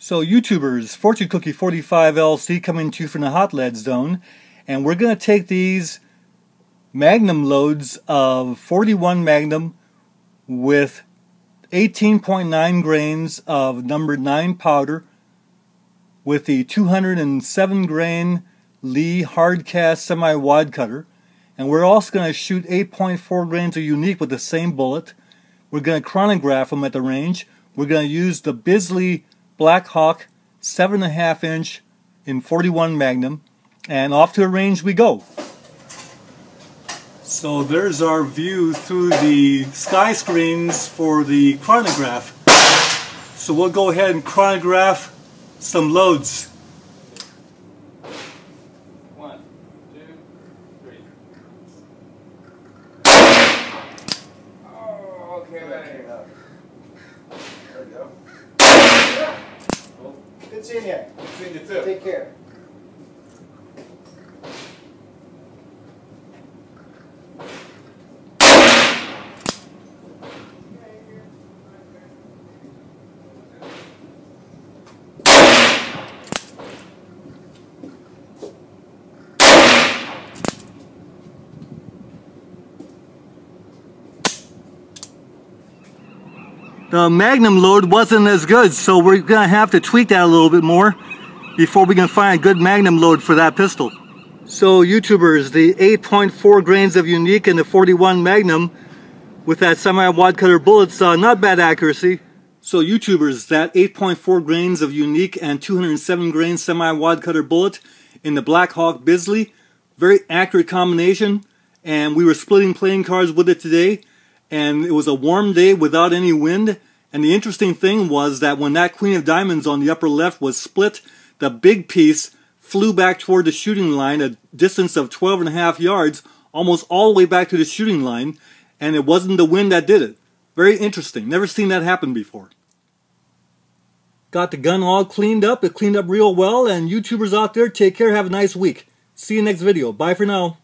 So YouTubers, Fortune Cookie 45 LC coming to you from the hot lead zone, and we're going to take these magnum loads of 41 magnum with 18.9 grains of number 9 powder with the 207 grain Lee hard cast semi wad cutter and we're also going to shoot 8.4 grains of unique with the same bullet. We're going to chronograph them at the range. We're going to use the Bisley Blackhawk 7.5 inch in 41 Magnum, and off to the range we go. So there's our view through the sky screens for the chronograph. So we'll go ahead and chronograph some loads. One, two, three. Oh, okay. There we go. Good seeing you. Seeing you too. Take care. The Magnum load wasn't as good, so we're to have to tweak that a little bit more before we can find a good Magnum load for that pistol. So YouTubers, the 8.4 grains of Unique and the 41 Magnum with that semi-wad cutter bullets, uh, not bad accuracy. So YouTubers, that 8.4 grains of Unique and 207 grain semi-wad cutter bullet in the Blackhawk Bisley, very accurate combination, and we were splitting playing cards with it today and it was a warm day without any wind. And the interesting thing was that when that Queen of Diamonds on the upper left was split, the big piece flew back toward the shooting line, a distance of 12 and a half yards, almost all the way back to the shooting line, and it wasn't the wind that did it. Very interesting. Never seen that happen before. Got the gun all cleaned up. It cleaned up real well, and YouTubers out there, take care. Have a nice week. See you next video. Bye for now.